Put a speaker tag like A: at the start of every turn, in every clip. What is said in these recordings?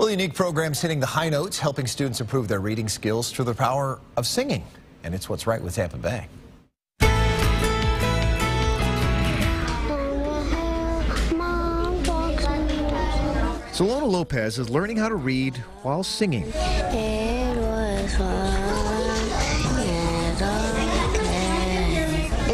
A: Well, unique programs hitting the high notes, helping students improve their reading skills through the power of singing. And it's what's right with Tampa Bay. Solona Lopez is learning how to read while singing.
B: It was fun.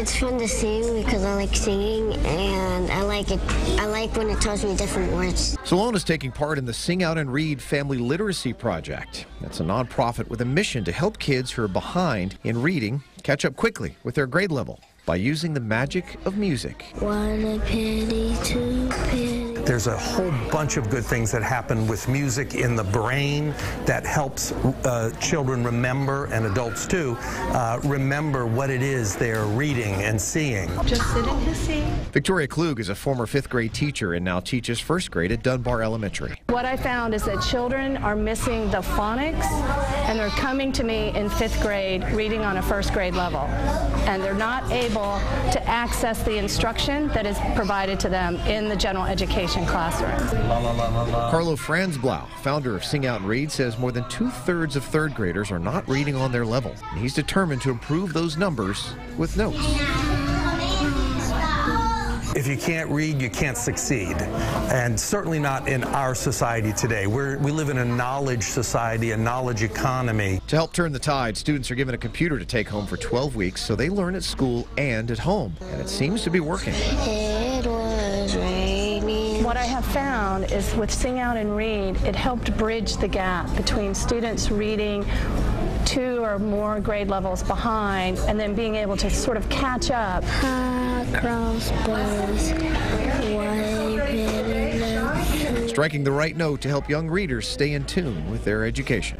B: It's fun to sing because I like singing and I like it. I like when it tells me different words.
A: Solona is taking part in the Sing Out and Read Family Literacy Project. That's a nonprofit with a mission to help kids who are behind in reading catch up quickly with their grade level by using the magic of music.
B: What a pity to pity.
C: There's a whole bunch of good things that happen with music in the brain that helps uh, children remember, and adults too, uh, remember what it is they're reading and seeing.
D: Just sit in his seat.
A: Victoria Klug is a former fifth grade teacher and now teaches first grade at Dunbar Elementary.
E: What I found is that children are missing the phonics and they're coming to me in fifth grade reading on a first grade level. And they're not able to access the instruction that is provided to them in the general education classroom.
A: Carlo Franzblau, founder of Sing Out and Read, says more than two thirds of third graders are not reading on their level. And he's determined to improve those numbers with notes.
C: If you can't read, you can't succeed. And certainly not in our society today. We're, we live in a knowledge society, a knowledge economy.
A: To help turn the tide, students are given a computer to take home for 12 weeks so they learn at school and at home. And it seems to be working.
B: It was raining.
E: What I have found is with Sing Out and Read, it helped bridge the gap between students reading two or more grade levels behind and then being able to sort of catch up.
A: Striking the right note to help young readers stay in tune with their education.